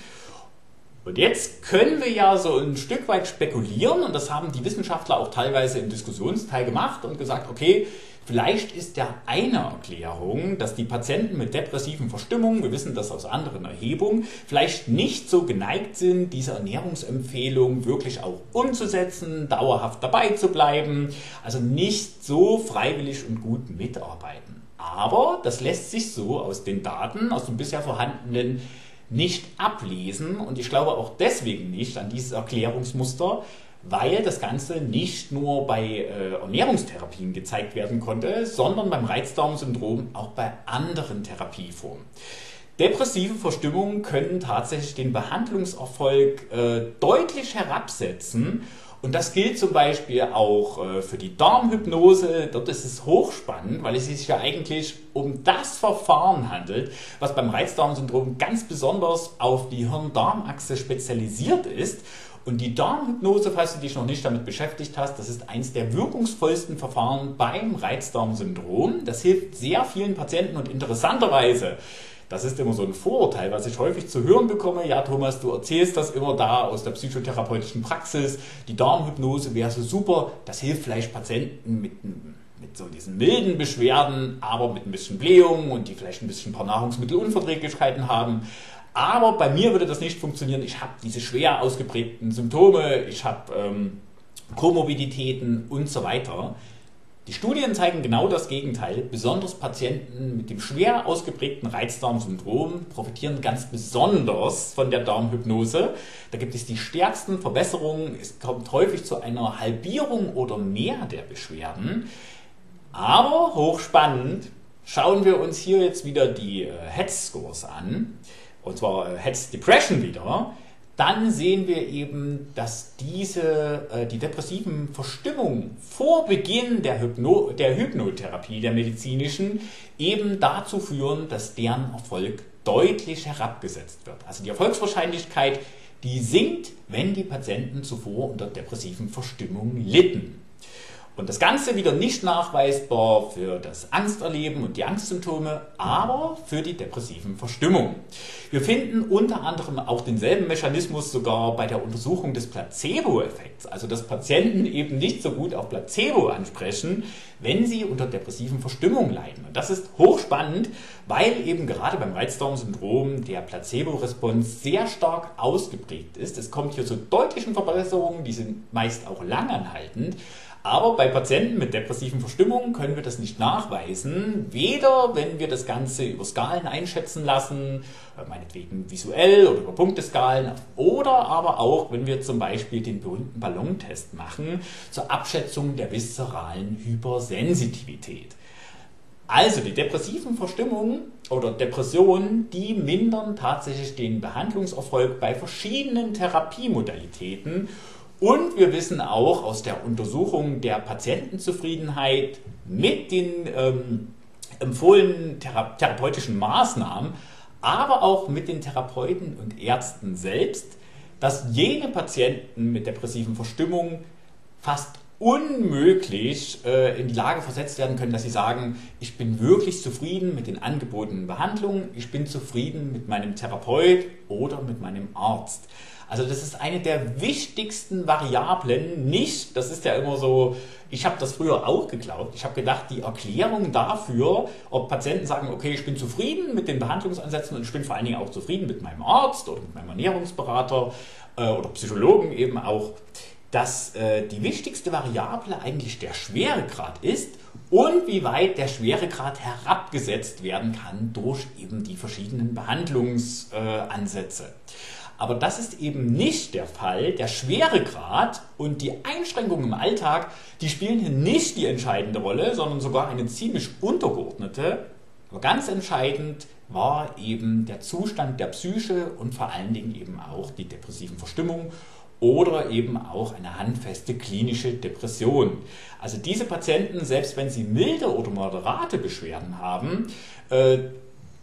Und jetzt können wir ja so ein Stück weit spekulieren, und das haben die Wissenschaftler auch teilweise im Diskussionsteil gemacht und gesagt, okay, Vielleicht ist ja eine Erklärung, dass die Patienten mit depressiven Verstimmungen, wir wissen das aus anderen Erhebungen, vielleicht nicht so geneigt sind, diese Ernährungsempfehlung wirklich auch umzusetzen, dauerhaft dabei zu bleiben, also nicht so freiwillig und gut mitarbeiten. Aber das lässt sich so aus den Daten, aus dem bisher vorhandenen nicht ablesen und ich glaube auch deswegen nicht an dieses Erklärungsmuster, weil das Ganze nicht nur bei äh, Ernährungstherapien gezeigt werden konnte, sondern beim Reizdarmsyndrom auch bei anderen Therapieformen. Depressive Verstimmungen können tatsächlich den Behandlungserfolg äh, deutlich herabsetzen. Und das gilt zum Beispiel auch äh, für die Darmhypnose. Dort ist es hochspannend, weil es sich ja eigentlich um das Verfahren handelt, was beim Reizdarmsyndrom ganz besonders auf die Hirn-Darm-Achse spezialisiert ist. Und die Darmhypnose, falls du dich noch nicht damit beschäftigt hast, das ist eines der wirkungsvollsten Verfahren beim Reizdarmsyndrom. Das hilft sehr vielen Patienten und interessanterweise, das ist immer so ein Vorurteil, was ich häufig zu hören bekomme. Ja, Thomas, du erzählst das immer da aus der psychotherapeutischen Praxis. Die Darmhypnose wäre so super. Das hilft vielleicht Patienten mit, mit so diesen milden Beschwerden, aber mit ein bisschen Blähung und die vielleicht ein bisschen ein paar Nahrungsmittelunverträglichkeiten haben. Aber bei mir würde das nicht funktionieren. Ich habe diese schwer ausgeprägten Symptome, ich habe ähm, Komorbiditäten und so weiter. Die Studien zeigen genau das Gegenteil. Besonders Patienten mit dem schwer ausgeprägten Reizdarmsyndrom profitieren ganz besonders von der Darmhypnose. Da gibt es die stärksten Verbesserungen. Es kommt häufig zu einer Halbierung oder mehr der Beschwerden. Aber hochspannend, schauen wir uns hier jetzt wieder die äh, Head-Scores an und zwar äh, Heads Depression wieder, dann sehen wir eben, dass diese, äh, die depressiven Verstimmungen vor Beginn der, Hypno, der Hypnotherapie, der medizinischen, eben dazu führen, dass deren Erfolg deutlich herabgesetzt wird. Also die Erfolgswahrscheinlichkeit, die sinkt, wenn die Patienten zuvor unter depressiven Verstimmungen litten. Und das Ganze wieder nicht nachweisbar für das Angsterleben und die Angstsymptome, aber für die depressiven Verstimmungen. Wir finden unter anderem auch denselben Mechanismus sogar bei der Untersuchung des Placebo-Effekts, also dass Patienten eben nicht so gut auf Placebo ansprechen, wenn sie unter depressiven Verstimmungen leiden. Und das ist hochspannend, weil eben gerade beim Reizdarmsyndrom der Placebo-Response sehr stark ausgeprägt ist. Es kommt hier zu deutlichen Verbesserungen, die sind meist auch langanhaltend. Aber bei Patienten mit depressiven Verstimmungen können wir das nicht nachweisen. Weder, wenn wir das Ganze über Skalen einschätzen lassen, äh, meinetwegen visuell oder über Punkteskalen, oder aber auch, wenn wir zum Beispiel den berühmten Ballontest machen zur Abschätzung der viszeralen Hypersensitivität. Also die depressiven Verstimmungen oder Depressionen, die mindern tatsächlich den Behandlungserfolg bei verschiedenen Therapiemodalitäten und wir wissen auch aus der Untersuchung der Patientenzufriedenheit mit den ähm, empfohlenen thera therapeutischen Maßnahmen, aber auch mit den Therapeuten und Ärzten selbst, dass jene Patienten mit depressiven Verstimmungen fast unmöglich äh, in die Lage versetzt werden können, dass sie sagen, ich bin wirklich zufrieden mit den angebotenen Behandlungen, ich bin zufrieden mit meinem Therapeut oder mit meinem Arzt. Also das ist eine der wichtigsten Variablen. Nicht, das ist ja immer so, ich habe das früher auch geglaubt. Ich habe gedacht, die Erklärung dafür, ob Patienten sagen, okay, ich bin zufrieden mit den Behandlungsansätzen und ich bin vor allen Dingen auch zufrieden mit meinem Arzt oder mit meinem Ernährungsberater äh, oder Psychologen eben auch, dass äh, die wichtigste Variable eigentlich der Schweregrad ist und wie weit der Schweregrad herabgesetzt werden kann durch eben die verschiedenen Behandlungsansätze. Äh, aber das ist eben nicht der Fall. Der Schweregrad und die Einschränkungen im Alltag, die spielen hier nicht die entscheidende Rolle, sondern sogar eine ziemlich untergeordnete. Aber ganz entscheidend war eben der Zustand der Psyche und vor allen Dingen eben auch die depressiven Verstimmungen oder eben auch eine handfeste klinische Depression. Also diese Patienten, selbst wenn sie milde oder moderate Beschwerden haben, äh,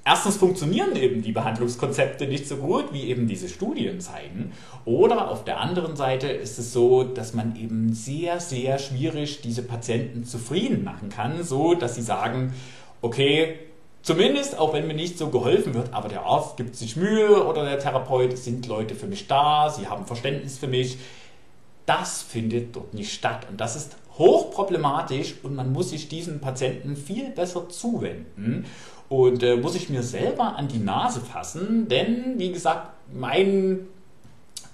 Erstens funktionieren eben die Behandlungskonzepte nicht so gut, wie eben diese Studien zeigen. Oder auf der anderen Seite ist es so, dass man eben sehr, sehr schwierig diese Patienten zufrieden machen kann, so dass sie sagen, okay, zumindest auch wenn mir nicht so geholfen wird, aber der Arzt gibt sich Mühe oder der Therapeut sind Leute für mich da, sie haben Verständnis für mich. Das findet dort nicht statt und das ist hochproblematisch und man muss sich diesen Patienten viel besser zuwenden. Und äh, muss ich mir selber an die Nase fassen, denn wie gesagt, mein,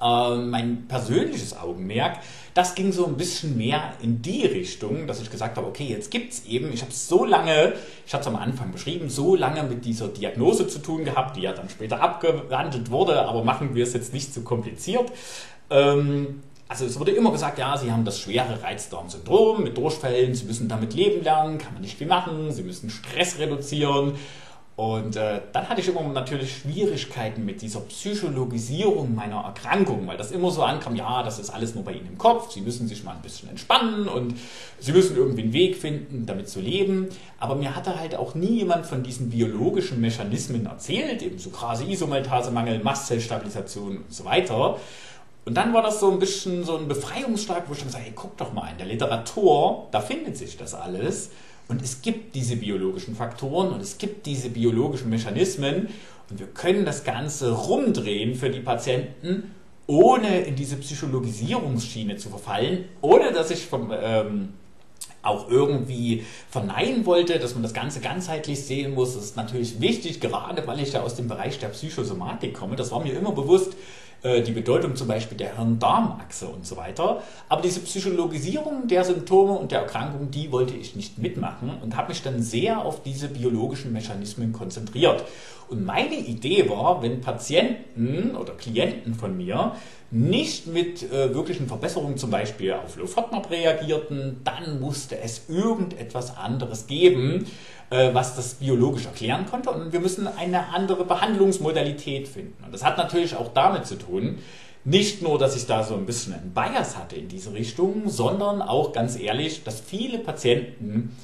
äh, mein persönliches Augenmerk, das ging so ein bisschen mehr in die Richtung, dass ich gesagt habe, okay, jetzt gibt es eben, ich habe so lange, ich hatte es am Anfang beschrieben, so lange mit dieser Diagnose zu tun gehabt, die ja dann später abgewandelt wurde, aber machen wir es jetzt nicht zu kompliziert. Ähm, also es wurde immer gesagt, ja, Sie haben das schwere Reizdarmsyndrom mit Durchfällen, Sie müssen damit leben lernen, kann man nicht viel machen, Sie müssen Stress reduzieren. Und äh, dann hatte ich immer natürlich Schwierigkeiten mit dieser Psychologisierung meiner Erkrankung, weil das immer so ankam, ja, das ist alles nur bei Ihnen im Kopf, Sie müssen sich mal ein bisschen entspannen und Sie müssen irgendwie einen Weg finden, damit zu leben. Aber mir hatte halt auch nie jemand von diesen biologischen Mechanismen erzählt, eben so Grase, Isomaltasemangel, Mastzellstabilisation und so weiter. Und dann war das so ein bisschen so ein Befreiungsschlag, wo ich dann sage, hey, guck doch mal, in der Literatur, da findet sich das alles. Und es gibt diese biologischen Faktoren und es gibt diese biologischen Mechanismen. Und wir können das Ganze rumdrehen für die Patienten, ohne in diese Psychologisierungsschiene zu verfallen, ohne dass ich vom, ähm, auch irgendwie verneinen wollte, dass man das Ganze ganzheitlich sehen muss. Das ist natürlich wichtig, gerade weil ich ja aus dem Bereich der Psychosomatik komme. Das war mir immer bewusst, äh, die Bedeutung zum Beispiel der Hirn-Darm-Achse und so weiter. Aber diese Psychologisierung der Symptome und der Erkrankung, die wollte ich nicht mitmachen und habe mich dann sehr auf diese biologischen Mechanismen konzentriert. Und meine Idee war, wenn Patienten oder Klienten von mir nicht mit äh, wirklichen Verbesserungen zum Beispiel auf Low-FODMAP reagierten, dann musste es irgendetwas anderes geben, äh, was das biologisch erklären konnte. Und wir müssen eine andere Behandlungsmodalität finden. Und das hat natürlich auch damit zu tun, nicht nur, dass ich da so ein bisschen einen Bias hatte in diese Richtung, sondern auch ganz ehrlich, dass viele Patienten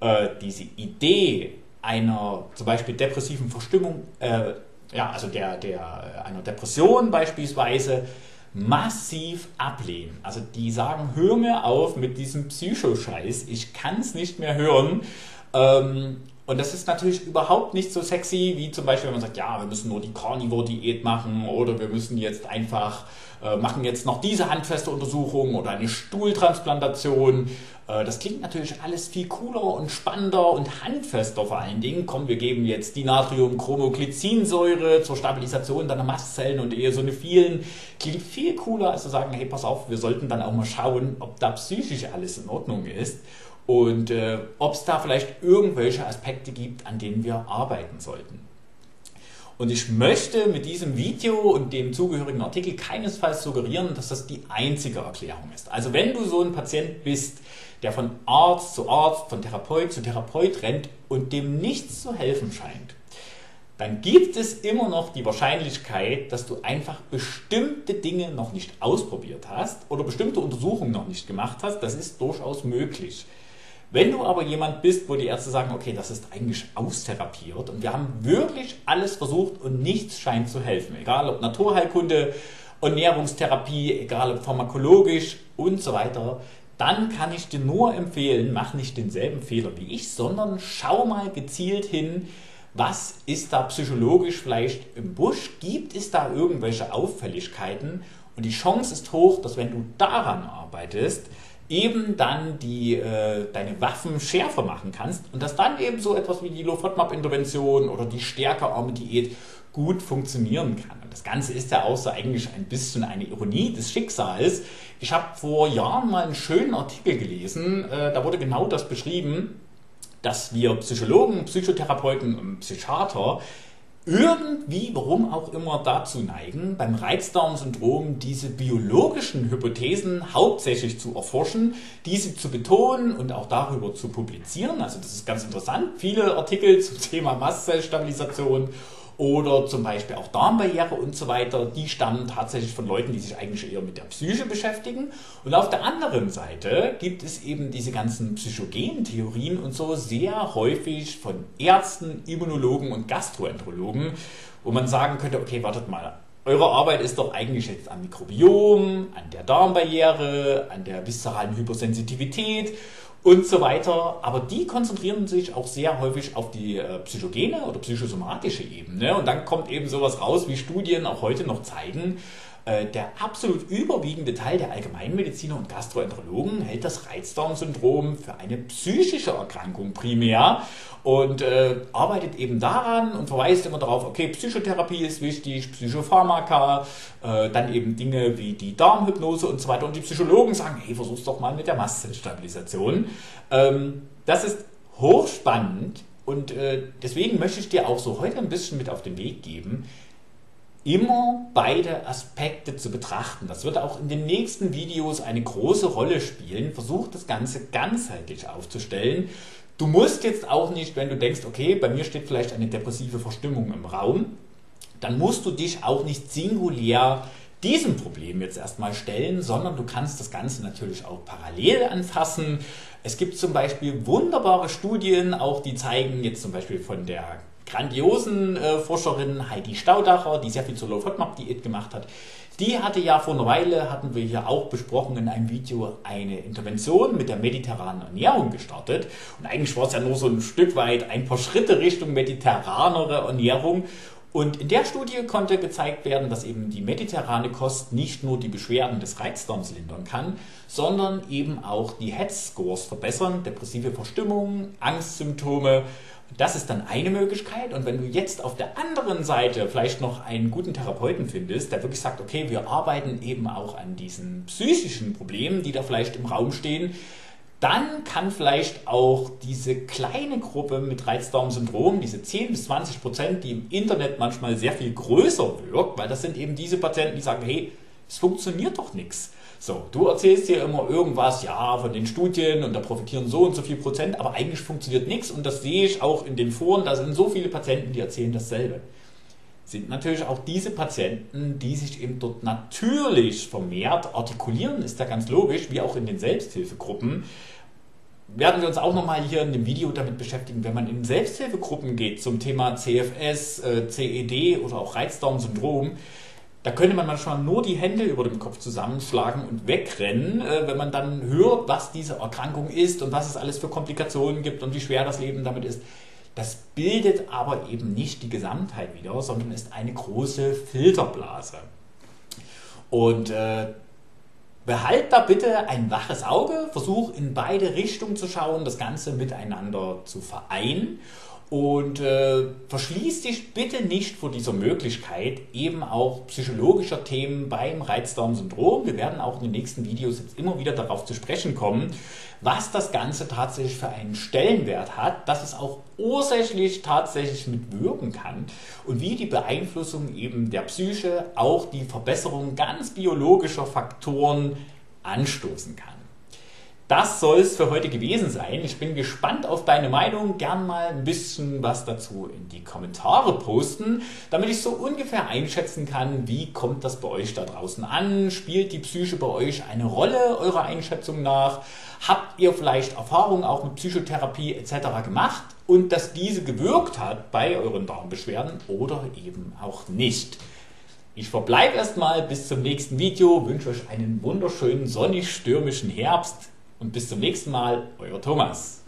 äh, diese Idee einer zum Beispiel depressiven Verstimmung, äh, ja, also der, der, einer Depression beispielsweise, massiv ablehnen. Also die sagen, hör mir auf mit diesem Psychoscheiß, ich kann es nicht mehr hören. Ähm, und das ist natürlich überhaupt nicht so sexy, wie zum Beispiel, wenn man sagt, ja, wir müssen nur die Carnivore-Diät machen oder wir müssen jetzt einfach, äh, machen jetzt noch diese handfeste Untersuchung oder eine Stuhltransplantation. Äh, das klingt natürlich alles viel cooler und spannender und handfester vor allen Dingen. Komm, wir geben jetzt die Natriumchromoglycinsäure zur Stabilisation deiner Mastzellen und Eosinophilen. Klingt viel cooler, als zu sagen, hey, pass auf, wir sollten dann auch mal schauen, ob da psychisch alles in Ordnung ist und äh, ob es da vielleicht irgendwelche Aspekte gibt, an denen wir arbeiten sollten. Und ich möchte mit diesem Video und dem zugehörigen Artikel keinesfalls suggerieren, dass das die einzige Erklärung ist. Also wenn du so ein Patient bist, der von Arzt zu Arzt, von Therapeut zu Therapeut rennt und dem nichts zu helfen scheint, dann gibt es immer noch die Wahrscheinlichkeit, dass du einfach bestimmte Dinge noch nicht ausprobiert hast oder bestimmte Untersuchungen noch nicht gemacht hast. Das ist durchaus möglich. Wenn du aber jemand bist, wo die Ärzte sagen, okay, das ist eigentlich austherapiert und wir haben wirklich alles versucht und nichts scheint zu helfen, egal ob Naturheilkunde, Ernährungstherapie, egal ob pharmakologisch und so weiter, dann kann ich dir nur empfehlen, mach nicht denselben Fehler wie ich, sondern schau mal gezielt hin, was ist da psychologisch vielleicht im Busch, gibt es da irgendwelche Auffälligkeiten? Und die Chance ist hoch, dass wenn du daran arbeitest, eben dann die, äh, deine Waffen schärfer machen kannst und dass dann eben so etwas wie die Low-FODMAP-Intervention oder die stärkerarme Diät gut funktionieren kann. Und das Ganze ist ja auch so eigentlich ein bisschen eine Ironie des Schicksals. Ich habe vor Jahren mal einen schönen Artikel gelesen, äh, da wurde genau das beschrieben, dass wir Psychologen, Psychotherapeuten und Psychiater irgendwie, warum auch immer, dazu neigen, beim Reizdarmsyndrom diese biologischen Hypothesen hauptsächlich zu erforschen, diese zu betonen und auch darüber zu publizieren. Also das ist ganz interessant. Viele Artikel zum Thema Mastzellstabilisation oder zum Beispiel auch Darmbarriere und so weiter, die stammen tatsächlich von Leuten, die sich eigentlich eher mit der Psyche beschäftigen. Und auf der anderen Seite gibt es eben diese ganzen psychogenen Theorien und so sehr häufig von Ärzten, Immunologen und Gastroenterologen, wo man sagen könnte, okay, wartet mal, eure Arbeit ist doch eigentlich jetzt am Mikrobiom, an der Darmbarriere, an der viszeralen Hypersensitivität und so weiter. Aber die konzentrieren sich auch sehr häufig auf die äh, psychogene oder psychosomatische Ebene. Und dann kommt eben sowas raus, wie Studien auch heute noch zeigen, der absolut überwiegende Teil der Allgemeinmediziner und Gastroenterologen hält das Reizdarmsyndrom für eine psychische Erkrankung primär und äh, arbeitet eben daran und verweist immer darauf, okay, Psychotherapie ist wichtig, Psychopharmaka, äh, dann eben Dinge wie die Darmhypnose und so weiter. Und die Psychologen sagen, hey, versuch's doch mal mit der Mastzellstabilisation. Ähm, das ist hochspannend und äh, deswegen möchte ich dir auch so heute ein bisschen mit auf den Weg geben, immer beide Aspekte zu betrachten. Das wird auch in den nächsten Videos eine große Rolle spielen. Versuch das Ganze ganzheitlich aufzustellen. Du musst jetzt auch nicht, wenn du denkst, okay, bei mir steht vielleicht eine depressive Verstimmung im Raum, dann musst du dich auch nicht singulär diesem Problem jetzt erstmal stellen, sondern du kannst das Ganze natürlich auch parallel anfassen. Es gibt zum Beispiel wunderbare Studien, auch die zeigen jetzt zum Beispiel von der grandiosen äh, Forscherin Heidi Staudacher, die sehr viel zur Low-FODMAP-Diät gemacht hat. Die hatte ja vor einer Weile, hatten wir hier auch besprochen in einem Video, eine Intervention mit der mediterranen Ernährung gestartet. Und eigentlich war es ja nur so ein Stück weit ein paar Schritte Richtung mediterranere Ernährung. Und in der Studie konnte gezeigt werden, dass eben die mediterrane Kost nicht nur die Beschwerden des Reizdarms lindern kann, sondern eben auch die Head-Scores verbessern, depressive Verstimmung, Angstsymptome das ist dann eine Möglichkeit. Und wenn du jetzt auf der anderen Seite vielleicht noch einen guten Therapeuten findest, der wirklich sagt, okay, wir arbeiten eben auch an diesen psychischen Problemen, die da vielleicht im Raum stehen, dann kann vielleicht auch diese kleine Gruppe mit Reizdarmsyndrom, diese 10 bis 20 Prozent, die im Internet manchmal sehr viel größer wirkt, weil das sind eben diese Patienten, die sagen, hey, es funktioniert doch nichts. So, du erzählst dir immer irgendwas, ja, von den Studien und da profitieren so und so viel Prozent, aber eigentlich funktioniert nichts und das sehe ich auch in den Foren, da sind so viele Patienten, die erzählen dasselbe. Sind natürlich auch diese Patienten, die sich eben dort natürlich vermehrt artikulieren, ist ja ganz logisch, wie auch in den Selbsthilfegruppen. Werden wir uns auch nochmal hier in dem Video damit beschäftigen, wenn man in Selbsthilfegruppen geht zum Thema CFS, äh, CED oder auch Reizdarmsyndrom, da könnte man manchmal nur die Hände über dem Kopf zusammenschlagen und wegrennen, äh, wenn man dann hört, was diese Erkrankung ist und was es alles für Komplikationen gibt und wie schwer das Leben damit ist. Das bildet aber eben nicht die Gesamtheit wieder, sondern ist eine große Filterblase. Und äh, behalt da bitte ein waches Auge, versuch in beide Richtungen zu schauen, das Ganze miteinander zu vereinen und äh, verschließ dich bitte nicht vor dieser Möglichkeit eben auch psychologischer Themen beim Reizdarmsyndrom. Wir werden auch in den nächsten Videos jetzt immer wieder darauf zu sprechen kommen, was das Ganze tatsächlich für einen Stellenwert hat, dass es auch ursächlich tatsächlich mitwirken kann und wie die Beeinflussung eben der Psyche auch die Verbesserung ganz biologischer Faktoren anstoßen kann. Das soll es für heute gewesen sein. Ich bin gespannt auf deine Meinung. Gern mal ein bisschen was dazu in die Kommentare posten, damit ich so ungefähr einschätzen kann, wie kommt das bei euch da draußen an? Spielt die Psyche bei euch eine Rolle eurer Einschätzung nach? Habt ihr vielleicht Erfahrungen auch mit Psychotherapie etc. gemacht und dass diese gewirkt hat bei euren Darmbeschwerden oder eben auch nicht? Ich verbleibe erstmal bis zum nächsten Video, wünsche euch einen wunderschönen sonnig-stürmischen Herbst und bis zum nächsten Mal, euer Thomas.